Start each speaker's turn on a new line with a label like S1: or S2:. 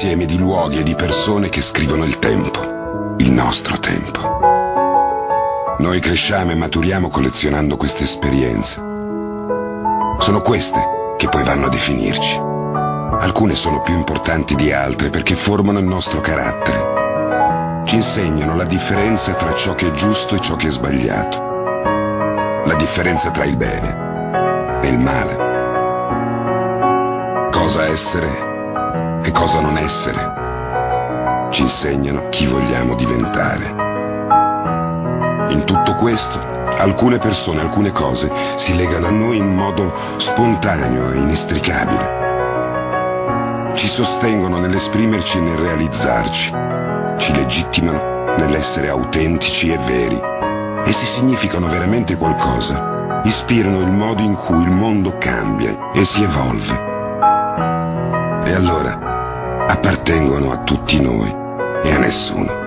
S1: insieme di luoghi e di persone che scrivono il tempo, il nostro tempo. Noi cresciamo e maturiamo collezionando queste esperienze. Sono queste che poi vanno a definirci. Alcune sono più importanti di altre perché formano il nostro carattere. Ci insegnano la differenza tra ciò che è giusto e ciò che è sbagliato. La differenza tra il bene e il male. Cosa essere e cosa non essere. Ci insegnano chi vogliamo diventare. In tutto questo, alcune persone, alcune cose si legano a noi in modo spontaneo e inestricabile. Ci sostengono nell'esprimerci e nel realizzarci. Ci legittimano nell'essere autentici e veri. Essi significano veramente qualcosa. Ispirano il modo in cui il mondo cambia e si evolve. E allora appartengono a tutti noi e a nessuno.